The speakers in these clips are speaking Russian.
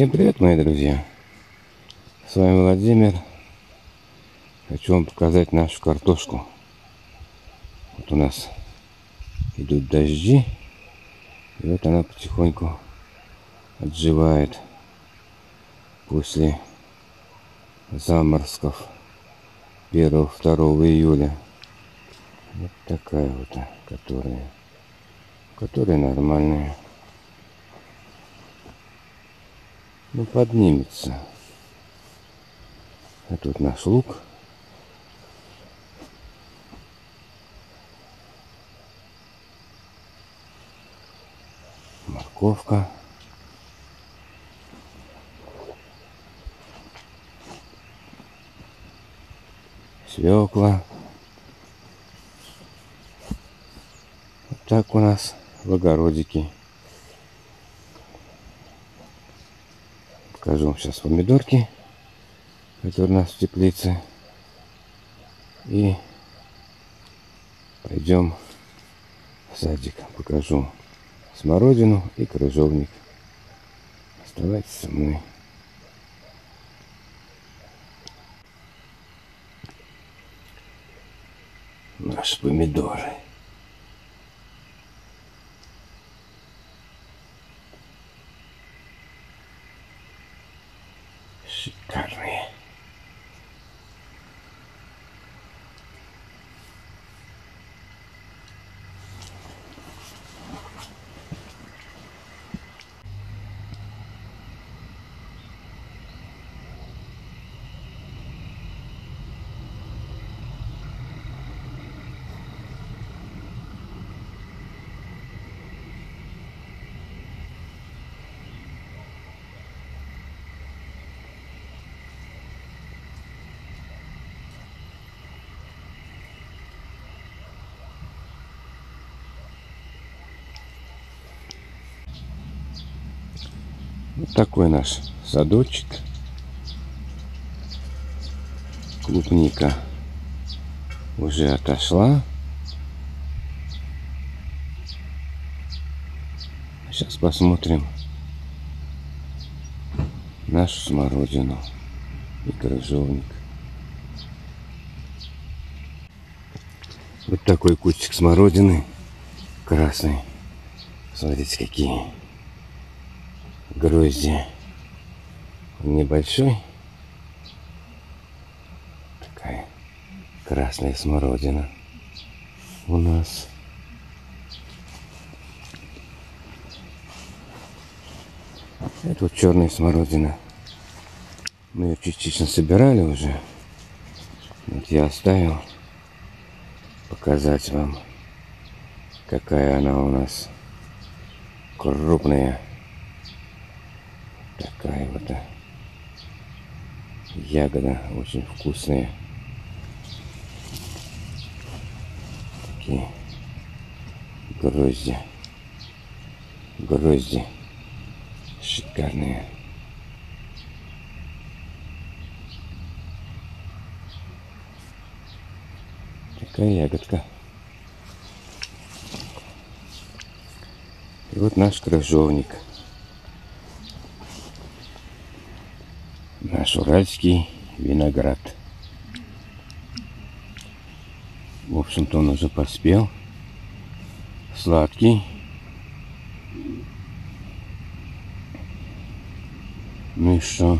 Всем привет, мои друзья! С вами Владимир. Хочу вам показать нашу картошку. Вот у нас идут дожди, и вот она потихоньку отживает после заморозков 1-2 июля. Вот такая вот, которая, которая нормальная. Ну, поднимется. А тут наш лук. Морковка. Свекла. Вот так у нас в огородике. Покажу вам сейчас помидорки, которые у нас в теплице. И пойдем в садик. Покажу смородину и крыжовник. Оставайтесь со мной. Наши помидоры. Шикарные. Вот такой наш садочек. Клубника уже отошла. Сейчас посмотрим нашу смородину и крыжовник. Вот такой кустик смородины красный. Смотрите, какие грозди. Небольшой. Такая красная смородина у нас. Это вот черная смородина. Мы ее частично собирали уже. Вот я оставил показать вам, какая она у нас крупная. Такая вот ягода очень вкусная. Такие грозди. Грозди шикарные. Такая ягодка. И вот наш крыжовник. Наш уральский виноград. В общем-то он уже поспел. Сладкий. Ну и что?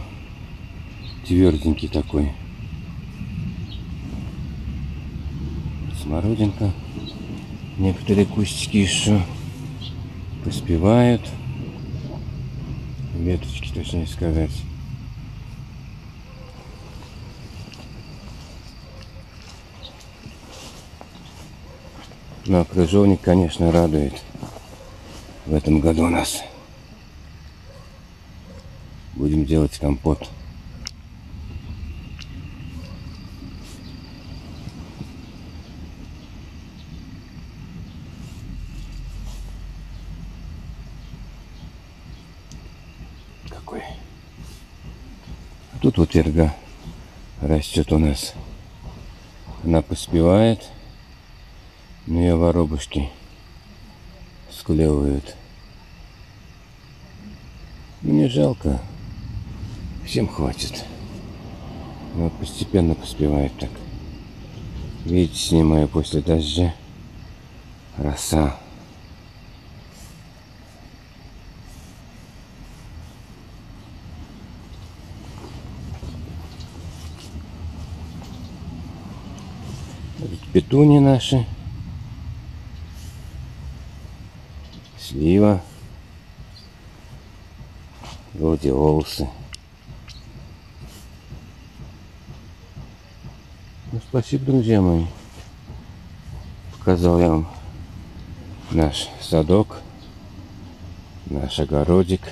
Тверденький такой. Смородинка. Некоторые кустики еще поспевают. Веточки, точнее сказать. Но крыжовник, конечно, радует в этом году нас. Будем делать компот. Какой. А тут вот верга растет у нас. Она поспевает. Но ее воробушки склевывают. Мне жалко Всем хватит. Но постепенно поспевает так. Видите, снимаю после дождя. Роса. Петуни наши. Слива. Гладиолусы. Ну, спасибо, друзья мои. Показал я вам наш садок, наш огородик.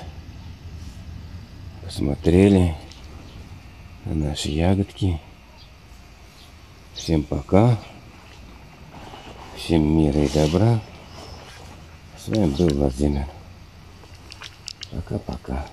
Посмотрели на наши ягодки. Всем пока. Всем мира и добра. С вами был Владимир. Пока-пока.